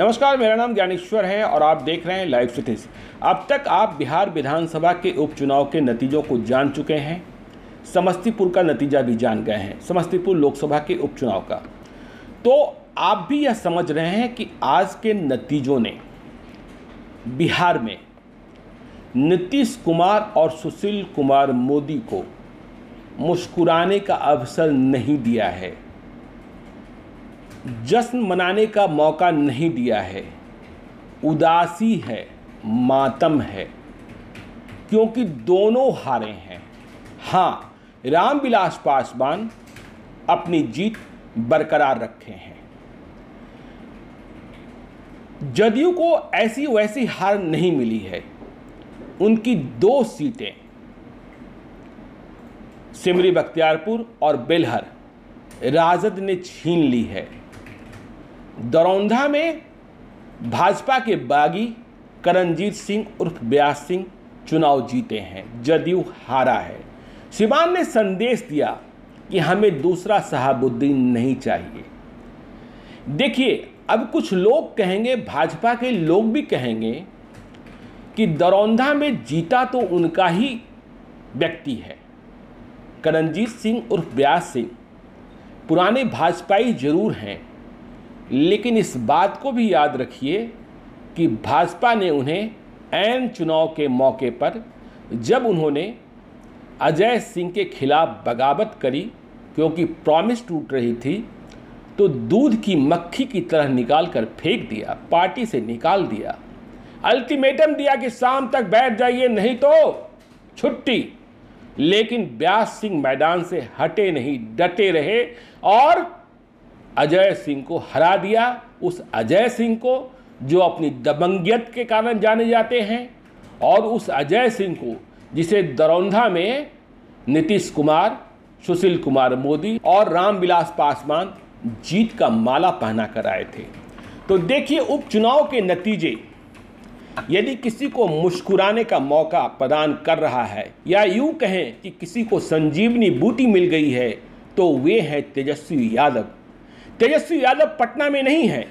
नमस्कार, मेरा नाम ज्ञानेश्वर है और आप देख रहे हैं लाइव सिटीज़ अब तक आप बिहार विधानसभा के उपचुनाव के नतीजों को जान चुके हैं। समस्तीपुर का नतीजा भी जान गए हैं, समस्तीपुर लोकसभा के उपचुनाव का। तो आप भी यह समझ रहे हैं कि आज के नतीजों ने बिहार में नीतीश कुमार और सुशील कुमार मोदी को मुस्कुराने का अवसर नहीं दिया है। जश्न मनाने का मौका नहीं दिया है। उदासी है, मातम है, क्योंकि दोनों हारे हैं। हाँ रामविलास पासवान अपनी जीत बरकरार रखे हैं। जदयू को ऐसी वैसी हार नहीं मिली है। उनकी दो सीटें, सिमरी बख्तियारपुर और बेलहर, राजद ने छीन ली है। दरौंधा में भाजपा के बागी करणजीत सिंह उर्फ़ ब्यास सिंह चुनाव जीते हैं, जदयू हारा है। सिवान ने संदेश दिया कि हमें दूसरा शहाबुद्दीन नहीं चाहिए। देखिए, अब कुछ लोग कहेंगे, भाजपा के लोग भी कहेंगे कि दरौंधा में जीता तो उनका ही व्यक्ति है। करणजीत सिंह उर्फ़ ब्यास सिंह, पुराने भाजपाई ज़रूर हैं लेकिन इस बात को भी याद रखिए कि भाजपा ने उन्हें एन चुनाव के मौके पर जब उन्होंने अजय सिंह के खिलाफ बगावत करी, क्योंकि प्रॉमिस टूट रही थी तो दूध की मक्खी की तरह निकाल कर फेंक दिया, पार्टी से निकाल दिया। अल्टीमेटम दिया कि शाम तक बैठ जाइए, नहीं तो छुट्टी। लेकिन ब्यास सिंह मैदान से हटे नहीं, डटे रहे और अजय सिंह को हरा दिया। उस अजय सिंह को जो अपनी दबंगियत के कारण जाने जाते हैं और उस अजय सिंह को जिसे दरौंधा में नीतीश कुमार, सुशील कुमार मोदी और रामविलास पासवान जीत का माला पहना कर आए थे। तो देखिए उपचुनाव के नतीजे। यदि किसी को मुस्कुराने का मौका प्रदान कर रहा है या यूँ कहें कि किसी को संजीवनी बूटी मिल गई है तो वे हैं तेजस्वी यादव। तेजस्वी यादव पटना में नहीं है।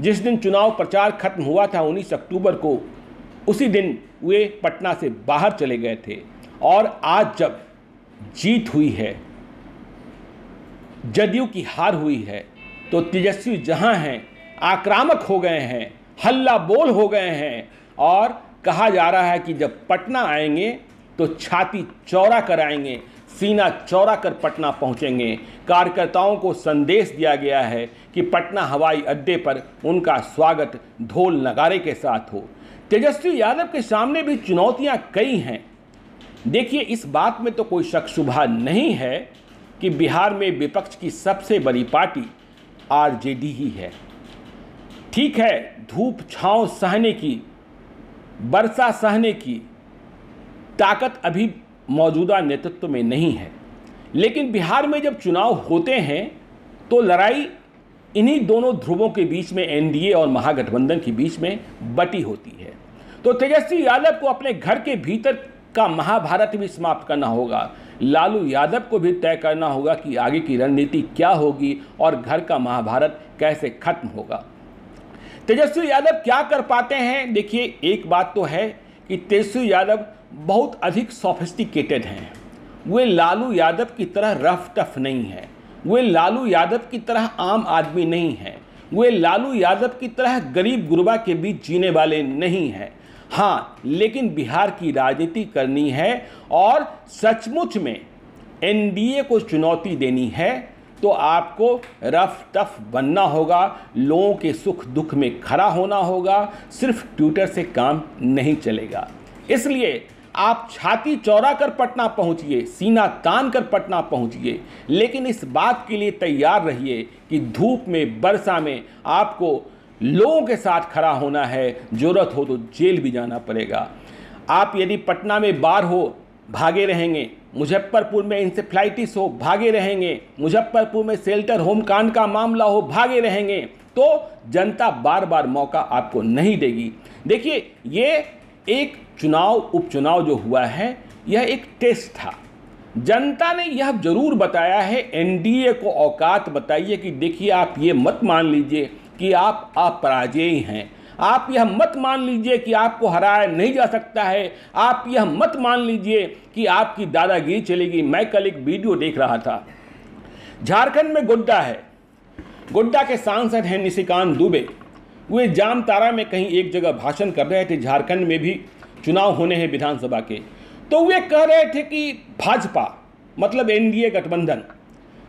जिस दिन चुनाव प्रचार खत्म हुआ था उन्नीस अक्टूबर को, उसी दिन वे पटना से बाहर चले गए थे। और आज जब जीत हुई है, जदयू की हार हुई है तो तेजस्वी जहाँ हैं, आक्रामक हो गए हैं, हल्ला बोल हो गए हैं। और कहा जा रहा है कि जब पटना आएँगे तो छाती चौड़ा कराएँगे। सीना चौड़ा कर पटना पहुँचेंगे। कार्यकर्ताओं को संदेश दिया गया है कि पटना हवाई अड्डे पर उनका स्वागत ढोल नगारे के साथ हो। तेजस्वी यादव के सामने भी चुनौतियाँ कई हैं। देखिए, इस बात में तो कोई शक शुभा नहीं है कि बिहार में विपक्ष की सबसे बड़ी पार्टी आरजेडी ही है। ठीक है, धूप छांव सहने की, वर्षा सहने की ताकत अभी मौजूदा नेतृत्व में नहीं है। लेकिन बिहार में जब चुनाव होते हैं तो लड़ाई इन्हीं दोनों ध्रुवों के बीच में, एनडीए और महागठबंधन के बीच में बटी होती है। तो तेजस्वी यादव को अपने घर के भीतर का महाभारत भी समाप्त करना होगा। लालू यादव को भी तय करना होगा कि आगे की रणनीति क्या होगी और घर का महाभारत कैसे खत्म होगा। तेजस्वी यादव क्या कर पाते हैं? देखिए, एक बात तो है कि तेजस्वी यादव बहुत अधिक सोफिस्टिकेटेड हैं। वे लालू यादव की तरह रफ टफ नहीं हैं। वे लालू यादव की तरह आम आदमी नहीं हैं। वे लालू यादव की तरह गरीब गुरबा के बीच जीने वाले नहीं हैं। हाँ लेकिन बिहार की राजनीति करनी है और सचमुच में एनडीए को चुनौती देनी है तो आपको रफ टफ बनना होगा, लोगों के सुख दुख में खड़ा होना होगा, सिर्फ़ ट्विटर से काम नहीं चलेगा। इसलिए आप छाती चौड़ा कर पटना पहुंचिए, सीना तान कर पटना पहुंचिए, लेकिन इस बात के लिए तैयार रहिए कि धूप में, बरसा में आपको लोगों के साथ खड़ा होना है, ज़रूरत हो तो जेल भी जाना पड़ेगा। आप यदि पटना में बार हो, भागे रहेंगे। मुजफ्फरपुर में इंसेफ्लाइटिस हो, भागे रहेंगे। मुजफ्फरपुर में सेल्टर होम कांड का मामला हो, भागे रहेंगे। तो जनता बार बार मौका आपको नहीं देगी। देखिए, ये एक चुनाव, उपचुनाव जो हुआ है, यह एक टेस्ट था। जनता ने यह ज़रूर बताया है, एनडीए को औकात बताइए कि देखिए, आप ये मत मान लीजिए कि आप अपराजयी हैं। आप यह मत मान लीजिए कि आपको हराया नहीं जा सकता है। आप यह मत मान लीजिए कि आपकी दादागिरी चलेगी। मैं कल एक वीडियो देख रहा था। झारखंड में गोड्डा है। गोड्डा के सांसद हैं निशिकांत दुबे। वे जाम तारा में कहीं एक जगह भाषण कर रहे थे, झारखंड में भी चुनाव होने हैं विधानसभा के। तो वे कह रहे थे कि भाजपा मतलब एनडीए गठबंधन,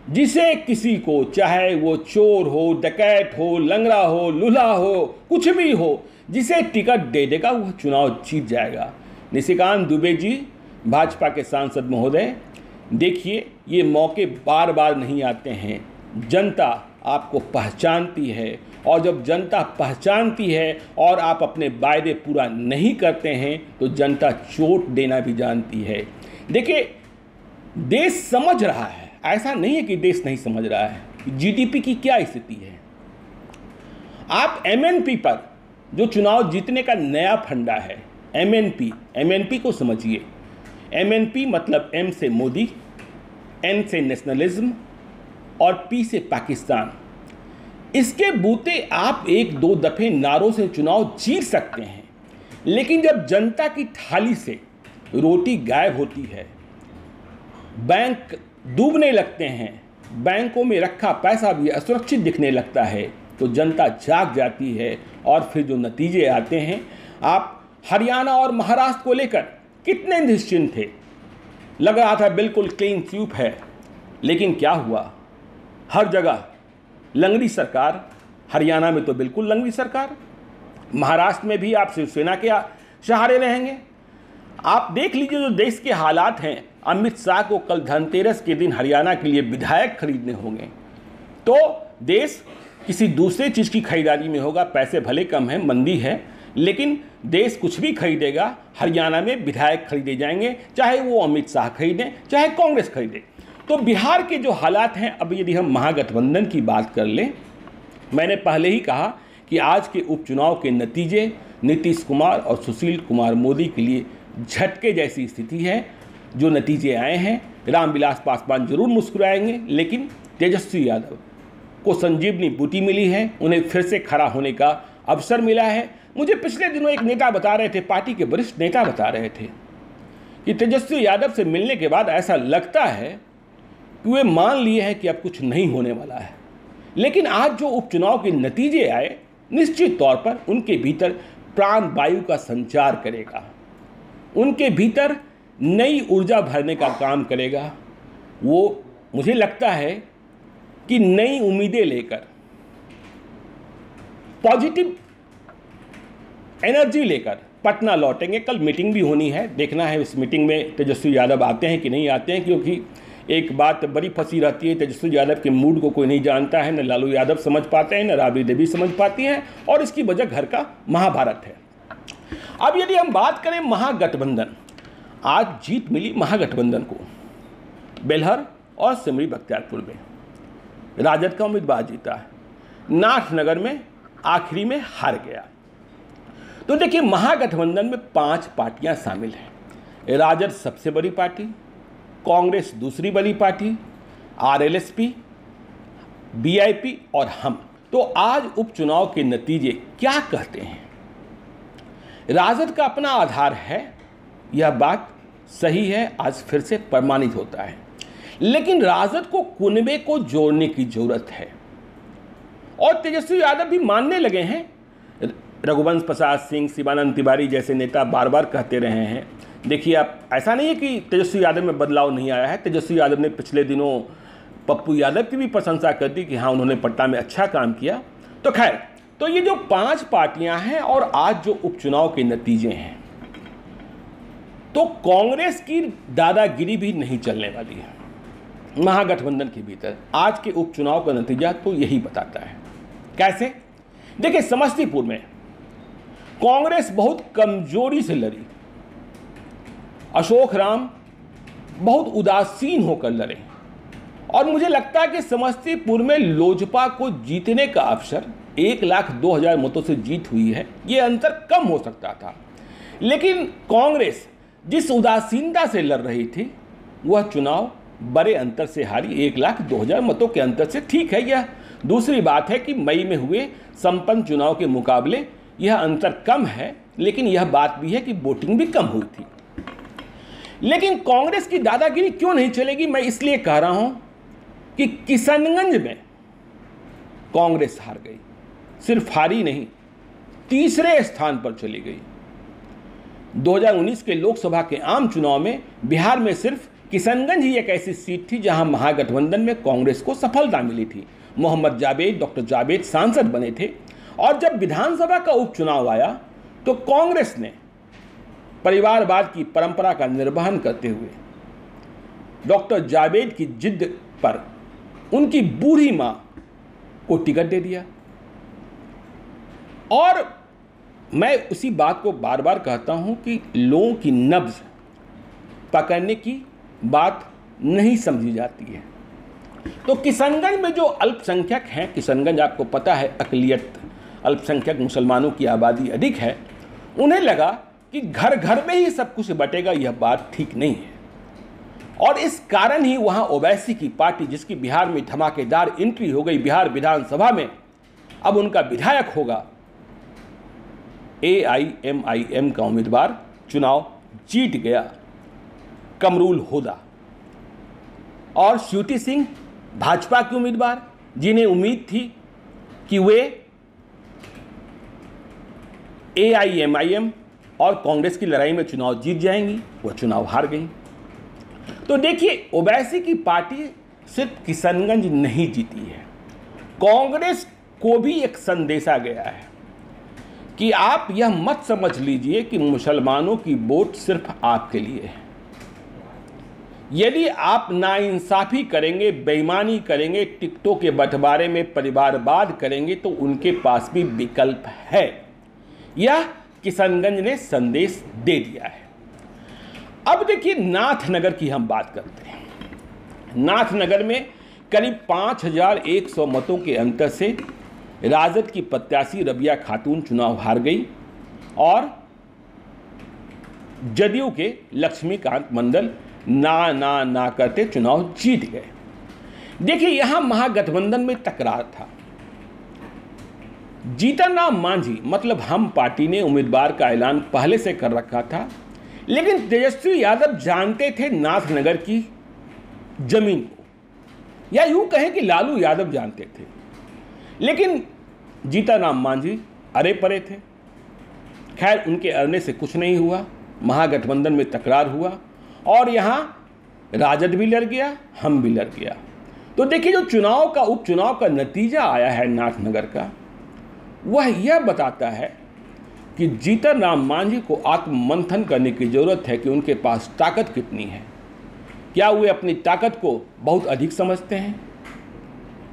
जिसे किसी को चाहे वो चोर हो, डकैत हो, लंगड़ा हो लूल्हा हो, कुछ भी हो, जिसे टिकट दे देगा, वह चुनाव जीत जाएगा। निशिकांत दुबे जी, भाजपा के सांसद महोदय, देखिए, ये मौके बार बार नहीं आते हैं। जनता आपको पहचानती है और जब जनता पहचानती है और आप अपने वायदे पूरा नहीं करते हैं तो जनता चोट देना भी जानती है। देखिए, देश समझ रहा है। ऐसा नहीं है कि देश नहीं समझ रहा है। जीडीपी की क्या स्थिति है? आप एमएनपी पर जो चुनाव जीतने का नया फंडा है एमएनपी एमएनपी को समझिए। एमएनपी मतलब एम से मोदी एन से नेशनलिज्म और पी से पाकिस्तान। इसके बूते आप एक दो दफे नारों से चुनाव जीत सकते हैं, लेकिन जब जनता की थाली से रोटी गायब होती है, बैंक डूबने लगते हैं, बैंकों में रखा पैसा भी असुरक्षित दिखने लगता है तो जनता जाग जाती है और फिर जो नतीजे आते हैं, आप हरियाणा और महाराष्ट्र को लेकर कितने निश्चिंत थे। लग रहा था बिल्कुल क्लीन स्वीप है, लेकिन क्या हुआ? हर जगह। लंगड़ी सरकार, हरियाणा में तो बिल्कुल लंगड़ी सरकार, महाराष्ट्र में भी आप शिवसेना के सहारे रहेंगे। आप देख लीजिए जो देश के हालात हैं, अमित शाह को कल धनतेरस के दिन हरियाणा के लिए विधायक खरीदने होंगे। तो देश किसी दूसरे चीज़ की खरीदारी में होगा, पैसे भले कम हैं, मंदी है, लेकिन देश कुछ भी खरीदेगा, हरियाणा में विधायक खरीदे जाएँगे, चाहे वो अमित शाह खरीदें, चाहे कांग्रेस खरीदे। तो बिहार के जो हालात हैं, अब यदि हम महागठबंधन की बात कर लें, मैंने पहले ही कहा कि आज के उपचुनाव के नतीजे नीतीश कुमार और सुशील कुमार मोदी के लिए झटके जैसी स्थिति है, जो नतीजे आए हैं। रामविलास पासवान ज़रूर मुस्कुराएँगे, लेकिन तेजस्वी यादव को संजीवनी बूटी मिली है, उन्हें फिर से खड़ा होने का अवसर मिला है। मुझे पिछले दिनों एक नेता बता रहे थे, पार्टी के वरिष्ठ नेता बता रहे थे कि तेजस्वी यादव से मिलने के बाद ऐसा लगता है कि वे मान लिए हैं कि अब कुछ नहीं होने वाला है। लेकिन आज जो उपचुनाव के नतीजे आए, निश्चित तौर पर उनके भीतर प्राण वायु का संचार करेगा। उनके भीतर नई ऊर्जा भरने का काम करेगा। वो, मुझे लगता है कि नई उम्मीदें लेकर, पॉजिटिव एनर्जी लेकर पटना लौटेंगे। कल मीटिंग भी होनी है, देखना है। इस मीटिंग में तेजस्वी यादव आते हैं कि नहीं आते हैं, क्योंकि एक बात बड़ी फंसी रहती है तेजस्वी यादव के मूड को कोई नहीं जानता है, न लालू यादव समझ पाते हैं, न राबड़ी देवी समझ पाती हैं, और इसकी वजह घर का महाभारत है। अब यदि हम बात करें महागठबंधन, आज जीत मिली महागठबंधन को, बेलहर और सिमरी बख्तियारपुर में। राजद का उम्मीदवार जीता है नाथनगर में आखिरी में हार गया। तो देखिए, महागठबंधन में पाँच पार्टियाँ शामिल हैं। राजद सबसे बड़ी पार्टी कांग्रेस दूसरी बड़ी पार्टी, आरएलएसपी, बीआईपी और हम। तो आज उपचुनाव के नतीजे क्या कहते हैं? राजद का अपना आधार है, यह बात सही है, आज फिर से प्रमाणित होता है। लेकिन राजद को कुनबे को जोड़ने की ज़रूरत है। और तेजस्वी यादव भी मानने लगे हैं। रघुवंश प्रसाद सिंह, शिवानंद तिवारी जैसे नेता बार बार कहते रहे हैं देखिए आप, ऐसा नहीं है कि तेजस्वी यादव में बदलाव नहीं आया है। तेजस्वी यादव ने पिछले दिनों पप्पू यादव की भी प्रशंसा कर दी कि हाँ उन्होंने पटना में अच्छा काम किया। तो खैर तो ये जो पाँच पार्टियाँ हैं और आज जो उपचुनाव के नतीजे हैं तो कांग्रेस की दादागिरी भी नहीं चलने वाली है। महागठबंधन के भीतर आज के उपचुनाव का नतीजा तो यही बताता है। कैसे? देखिए, समस्तीपुर में कांग्रेस बहुत कमज़ोरी से लड़ी। अशोक राम बहुत उदासीन होकर लड़े। और मुझे लगता है कि समस्तीपुर में लोजपा को जीतने का अवसर एक लाख दो हज़ार मतों से जीत हुई है, ये अंतर कम हो सकता था। लेकिन कांग्रेस जिस उदासीनता से लड़ रही थी, वह चुनाव बड़े अंतर से हारी, एक लाख दो हज़ार मतों के अंतर से ठीक है यह। दूसरी बात है कि मई में हुए संपन्न चुनाव के मुकाबले यह अंतर कम है, लेकिन यह बात भी है कि वोटिंग भी कम हुई थी। लेकिन कांग्रेस की दादागिरी क्यों नहीं चलेगी? मैं इसलिए कह रहा हूँ कि किशनगंज में कांग्रेस हार गई। सिर्फ़ हारी नहीं, तीसरे स्थान पर चली गई। 2019 के लोकसभा के आम चुनाव में बिहार में सिर्फ़ किशनगंज ही एक ऐसी सीट थी जहाँ महागठबंधन में कांग्रेस को सफलता मिली थी। मोहम्मद जावेद, डॉक्टर जावेद सांसद बने थे और जब विधानसभा का उपचुनाव आया तो कांग्रेस ने परिवारवाद की परंपरा का निर्वहन करते हुए, डॉक्टर जावेद की जिद पर उनकी बूढ़ी माँ को टिकट दे दिया। और मैं उसी बात को बार बार कहता हूँ कि लोगों की नब्ज पकड़ने की बात नहीं समझी जाती है। तो किशनगंज में जो अल्पसंख्यक हैं, किशनगंज आपको पता है, अकलियत, अल्पसंख्यक मुसलमानों की आबादी अधिक है, उन्हें लगा कि घर घर में ही सब कुछ बटेगा, यह बात ठीक नहीं है। और इस कारण ही वहाँ ओवैसी की पार्टी, जिसकी बिहार में धमाकेदार एंट्री हो गई बिहार विधानसभा में, अब उनका विधायक होगा। ए आई एम आई एम का उम्मीदवार चुनाव जीत गया, कमरूल होदा। और श्यूटी सिंह, भाजपा के उम्मीदवार, जिन्हें उम्मीद थी कि वे ए आई एम आई एम और कांग्रेस की लड़ाई में चुनाव जीत जाएँगी वह चुनाव हार गई। तो देखिए, ओबैसी की पार्टी सिर्फ़ किशनगंज नहीं जीती है। कांग्रेस को भी एक संदेशा गया है कि आप यह मत समझ लीजिए कि मुसलमानों की वोट सिर्फ़ आपके लिए है। यदि आप नाइंसाफ़ी करेंगे, बेईमानी करेंगे, टिकटों के बंटवारे में परिवारवाद करेंगे तो उनके पास भी विकल्प है। यह किशनगंज ने संदेश दे दिया है। अब देखिए नाथनगर की हम बात करते हैं। नाथनगर में करीब 5,100 मतों के अंतर से राजद की प्रत्याशी रबिया खातून चुनाव हार गई और जदयू के लक्ष्मीकांत मंडल ना ना ना करते चुनाव जीत गए। देखिए यहाँ महागठबंधन में तकरार था। जीतन राम मांझी मतलब हम पार्टी ने उम्मीदवार का ऐलान पहले से कर रखा था। लेकिन तेजस्वी यादव जानते थे नाथनगर की ज़मीन को, या यूँ कहें कि लालू यादव जानते थे। लेकिन जीतन राम मांझी अरे परे थे। खैर, उनके अरने से कुछ नहीं हुआ, महागठबंधन में तकरार हुआ, और यहाँ राजद भी लड़ गया, हम भी लड़ गया। तो देखिए, जो चुनाव का, उपचुनाव का नतीजा आया है नाथनगर का वह यह बताता है कि जीतन राम मांझी को आत्ममंथन करने की ज़रूरत है कि उनके पास ताकत कितनी है। क्या वे अपनी ताकत को बहुत अधिक समझते हैं?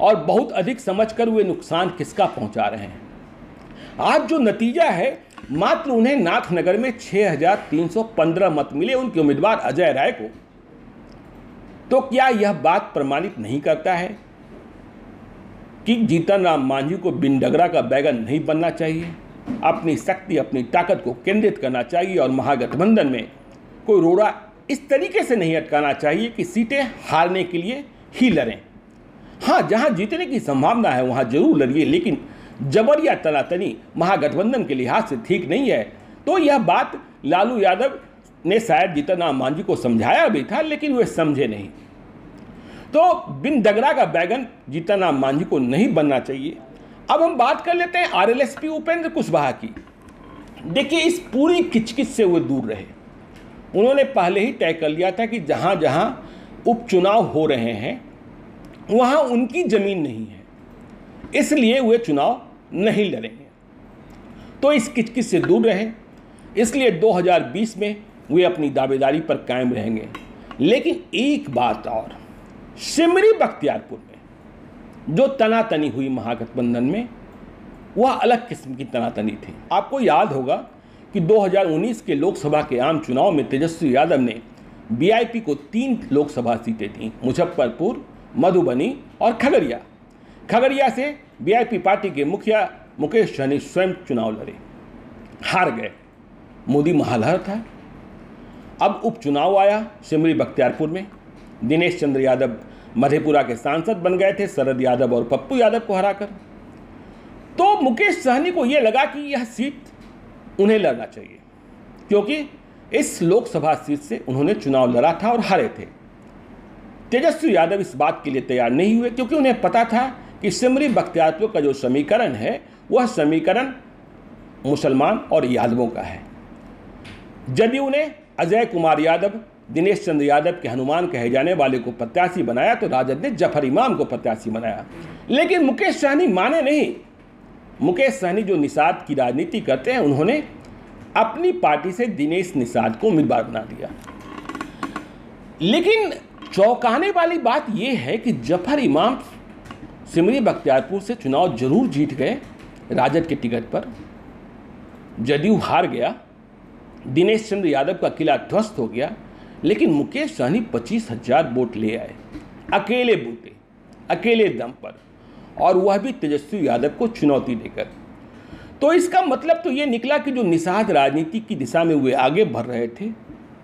और बहुत अधिक समझकर वे नुकसान किसका पहुँचा रहे हैं? आज जो नतीजा है मात्र उन्हें नाथनगर में 6,315 मत मिले उनके उम्मीदवार अजय राय को। तो क्या यह बात प्रमाणित नहीं करता है? कि जीतन राम मांझी को बिन डगरा का बैगन नहीं बनना चाहिए। अपनी शक्ति, अपनी ताकत को केंद्रित करना चाहिए और महागठबंधन में कोई रोड़ा इस तरीके से नहीं अटकाना चाहिए कि सीटें हारने के लिए ही लड़ें। हाँ जहाँ जीतने की संभावना है, वहाँ ज़रूर लड़िए, लेकिन जबर या तनातनी महागठबंधन के लिहाज से ठीक नहीं है। तो यह बात लालू यादव ने शायद जीतन राम मांझी को समझाया भी था, लेकिन वे समझे नहीं। तो बिन दगरा का बैगन जीतन राम मांझी को नहीं बनना चाहिए। अब हम बात कर लेते हैं आरएलएसपी उपेंद्र कुशवाहा की। देखिए, इस पूरी किचकिच से वो दूर रहे। उन्होंने पहले ही तय कर लिया था कि जहाँ जहाँ उपचुनाव हो रहे हैं, वहाँ उनकी ज़मीन नहीं है। इसलिए वे चुनाव नहीं लड़ेंगे। तो इस किचकिच से दूर रहे। इसलिए 2020 में वे अपनी दावेदारी पर कायम रहेंगे। लेकिन एक बात और सिमरी बख्तियारपुर में, जो तनातनी हुई महागठबंधन में, वह अलग किस्म की तनातनी थी। आपको याद होगा कि 2019 के लोकसभा के आम चुनाव में तेजस्वी यादव ने बीआईपी को तीन लोकसभा सीटें दी मुजफ्फरपुर, मधुबनी और खगड़िया। खगड़िया से वीआईपी पार्टी के मुखिया मुकेश सहनी स्वयं चुनाव लड़े। हार गए। मोदी महालहर था। अब उपचुनाव आया सिमरी बख्तियारपुर में। दिनेश चंद्र यादव मधेपुरा के सांसद बन गए थे, शरद यादव और पप्पू यादव को हराकर। तो मुकेश सहनी को यह लगा कि यह सीट उन्हें लड़ना चाहिए, क्योंकि इस लोकसभा सीट से उन्होंने चुनाव लड़ा था और हारे थे। तेजस्वी यादव इस बात के लिए तैयार नहीं हुए, क्योंकि उन्हें पता था कि सिमरी बख्तियारपुर का जो समीकरण है, वह समीकरण मुसलमान और यादवों का है। जदयू ने अजय कुमार यादव दिनेश चंद्र यादव के हनुमान कहे जाने वाले को प्रत्याशी बनाया तो राजद ने ज़फ़र इमाम को प्रत्याशी बनाया। लेकिन मुकेश सहनी माने नहीं। मुकेश सहनी जो निषाद की राजनीति करते हैं, उन्होंने अपनी पार्टी से दिनेश निषाद को उम्मीदवार बना दिया। लेकिन चौंकाने वाली बात यह है कि ज़फ़र इमाम सिमरी बख्तियारपुर से चुनाव ज़रूर जीत गए राजद के टिकट पर। जदयू हार गया, दिनेश चंद्र यादव का किला ध्वस्त हो गया लेकिन मुकेश सहनी पच्चीस हज़ार वोट ले आए। अकेले बूते अकेले दम पर। और वह भी तेजस्वी यादव को चुनौती देकर। तो इसका मतलब तो ये निकला कि जो निषाद राजनीति की दिशा में वे आगे बढ़ रहे थे,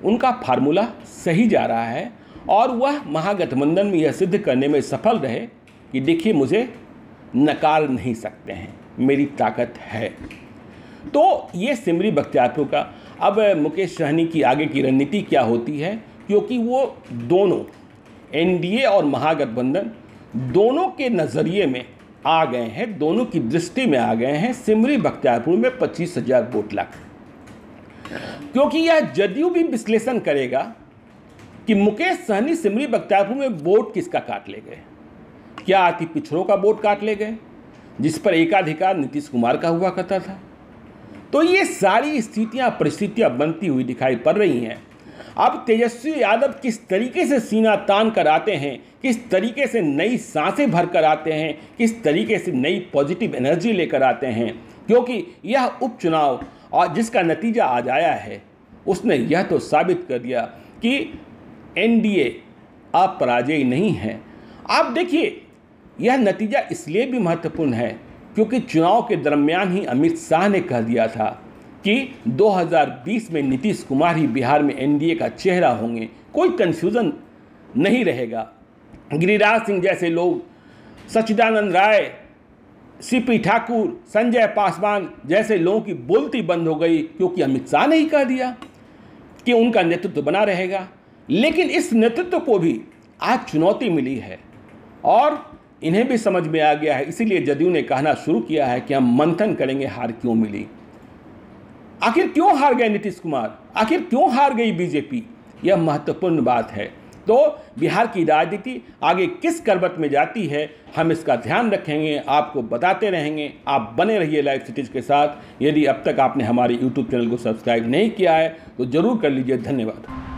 उनका फार्मूला सही जा रहा है और वह महागठबंधन में यह सिद्ध करने में सफल रहे कि देखिए मुझे नकार नहीं सकते हैं, मेरी ताकत है। तो ये सिमरी बख्तियारपुर का अब मुकेश सहनी की आगे की रणनीति क्या होती है? क्योंकि वो दोनों, एनडीए और महागठबंधन, दोनों के नज़रिए में आ गए हैं, दोनों की दृष्टि में आ गए हैं। सिमरी बख्तियारपुर में पच्चीस हज़ार वोट लाख। क्योंकि यह जदयू भी विश्लेषण करेगा कि मुकेश सहनी सिमरी बख्तियारपुर में वोट किसका काट ले गए? क्या अति पिछड़ों का वोट काट ले गए? जिस पर एकाधिकार नीतीश कुमार का हुआ करता था। तो ये सारी स्थितियाँ, परिस्थितियाँ बनती हुई दिखाई पड़ रही हैं। अब तेजस्वी यादव किस तरीके से सीना तान कर आते हैं, किस तरीके से नई साँसें भर कर आते हैं, किस तरीके से नई पॉजिटिव एनर्जी लेकर आते हैं, क्योंकि यह उपचुनाव और जिसका नतीजा आज आया है, उसने यह तो साबित कर दिया कि एनडीए अपराजयी नहीं है। आप देखिए, यह नतीजा इसलिए भी महत्वपूर्ण है क्योंकि चुनाव के दरमियान ही अमित शाह ने कह दिया था कि 2020 में नीतीश कुमार ही बिहार में एनडीए का चेहरा होंगे। कोई कन्फ्यूज़न नहीं रहेगा। गिरिराज सिंह जैसे लोग, सच्चिदानंद राय सीपी ठाकुर, संजय पासवान जैसे लोगों की बोलती बंद हो गई क्योंकि अमित शाह ने ही कह दिया कि उनका नेतृत्व बना रहेगा। लेकिन इस नेतृत्व को भी आज चुनौती मिली है और इन्हें भी समझ में आ गया है। इसीलिए जदयू ने कहना शुरू किया है कि हम मंथन करेंगे, हार क्यों मिली? आखिर क्यों हार गए नीतीश कुमार? आखिर क्यों हार गई बीजेपी? यह महत्वपूर्ण बात है। तो बिहार की राजनीति आगे किस करबत में जाती है, हम इसका ध्यान रखेंगे, आपको बताते रहेंगे। आप बने रहिए लाइव सिटीज़ के साथ। यदि अब तक आपने हमारे यूट्यूब चैनल को सब्सक्राइब नहीं किया है तो ज़रूर कर लीजिए। धन्यवाद।